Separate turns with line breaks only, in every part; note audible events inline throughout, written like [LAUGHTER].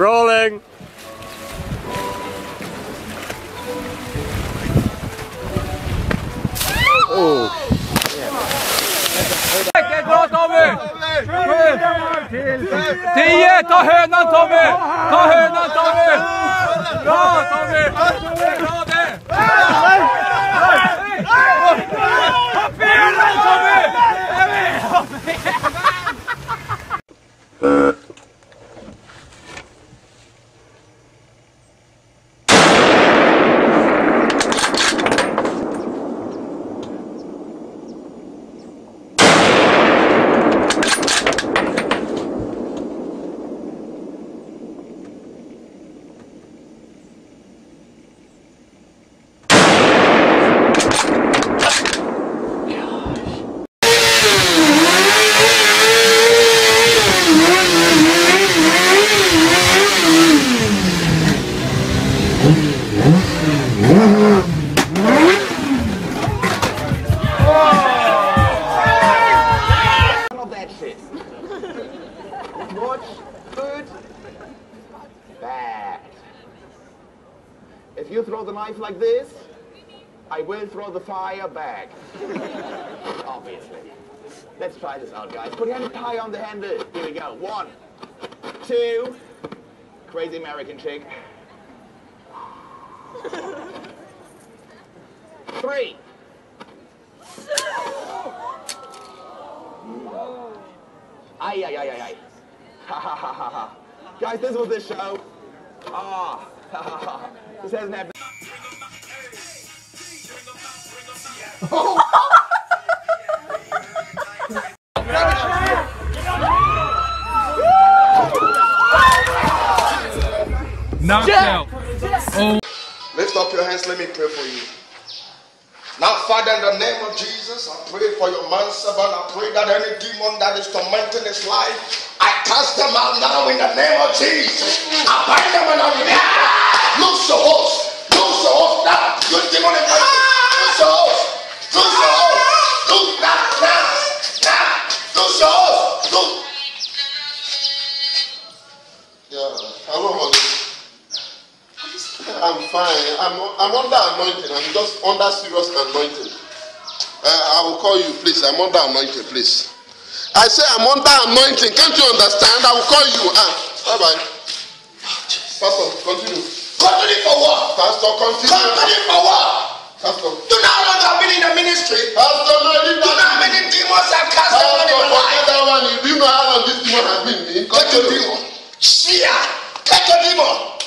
Rolling. Oh.
Ta hönan Tommy! Ta hönan Tommy! Bra Tommy! Bra det! Hopp i den Tommy!
of that shit. Watch, good, bad. If you throw the knife like this, I will throw the fire back. [LAUGHS] Obviously. Let's try this out, guys. Put your hand high on the handle. Here we go. One, two, crazy American chick. [LAUGHS] Three. Ay, ay, ay, ay, ay. Ha, ha, ha, ha, ha. Guys, this was the show. Ah, ha, ha, ha. This hasn't happened.
Knocked out. Oh.
Lift up your hands, let me pray for you. Now, Father, in the name of Jesus, I pray for your man servant. I pray that any demon that is tormenting his life, I cast them out now in the name of Jesus. I bind them and I rebuke them. Loose your host. Loose your host now. You demon in my Loose your host. Loose your host. Loose now. Now. Now. Loose your host. Loose. I'm fine. I'm, I'm under anointing. I'm just under serious anointing. Uh, I will call you, please. I'm under anointing, please. I say I'm under anointing. Can't you understand? I will call you. Ah, bye bye. Pastor, continue.
Continue for what?
Pastor, continue.
Continue for what?
Pastor.
You know how long I've been in the ministry?
Pastor, no,
You know
that.
how many demons I've cast out my
forget
life?
that one. Do you know how long this demon has been in?
Your
Continue.
demon. Shia! Catch your demon!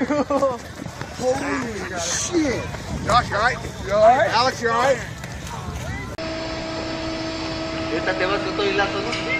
Holy shit. [LAUGHS] Josh, right? You alright? Alex, you alright?
Ele tá até você, eu
tô enlaçando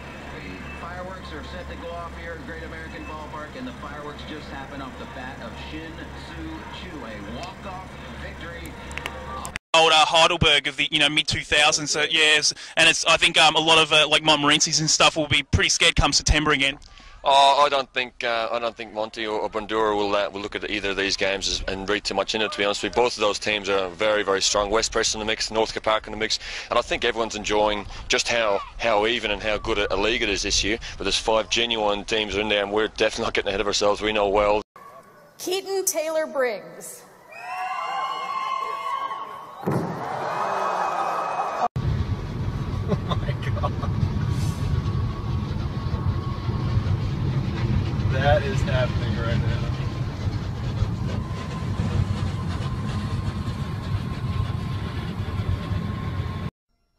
Fireworks are set to go off here at Great American Ballpark, and the fireworks just happened off the bat of Shin Soo Choo, a walk-off victory.
old uh, Heidelberg of the you know mid 2000s. So yes, and it's I think um, a lot of uh, like Montmorency's and stuff will be pretty scared come September again.
Oh, I don't think uh, I don't think Monty or, or Bundoora will uh, will look at either of these games as, and read too much in it. To be honest with you, both of those teams are very very strong. West Preston in the mix, North Park in the mix, and I think everyone's enjoying just how how even and how good a, a league it is this year. But there's five genuine teams in there, and we're definitely not getting ahead of ourselves. We know well.
Keaton Taylor Briggs.
That is happening right now.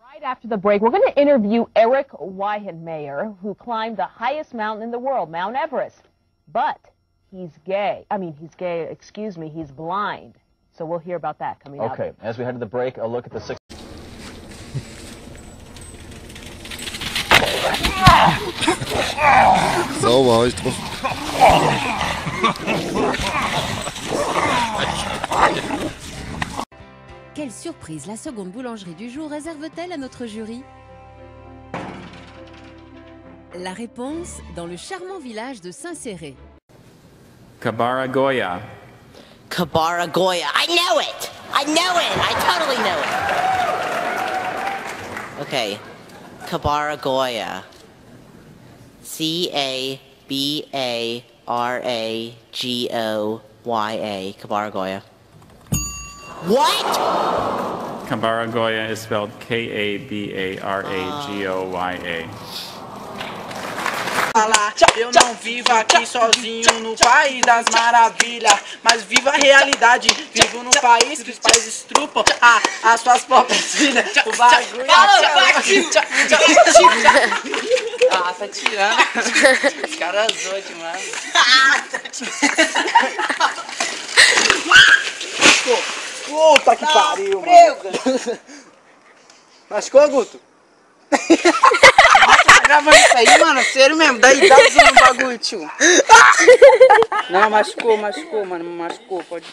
Right after the break, we're going to interview Eric Weihenmayer, who climbed the highest mountain in the world, Mount Everest. But he's gay. I mean, he's gay, excuse me, he's blind. So we'll hear about that coming up.
Okay, as we head to the break, a look at the six.
So war ich drauf.
Quelle surprise la seconde boulangerie du jour réserve-t-elle à notre jury La réponse dans le charmant village de Saint-Céré.
Kabaragoya.
Kabaragoya. I know it. I know it. I totally know it. Okay. Kabaragoya. C A B A R A G O Y A. Kabaragoya. What?
Kabaragoya is spelled K-A-B-A-R-A-G-O-Y-A.
falar. Eu não vivo aqui sozinho no país das maravilhas, mas vivo a realidade. Vivo num país que os pais estrupam ah, as suas próprias filhas. O bagulho. Ah, tá tirando. Os caras zoam demais. [LAUGHS] Puta que pariu, mano. [LAUGHS] Machucou, Guto? Tá gravando isso aí, mano? Sério mesmo, daí dá zoom no bagulho, tio. Não, machucou, machucou, mano, machucou, pode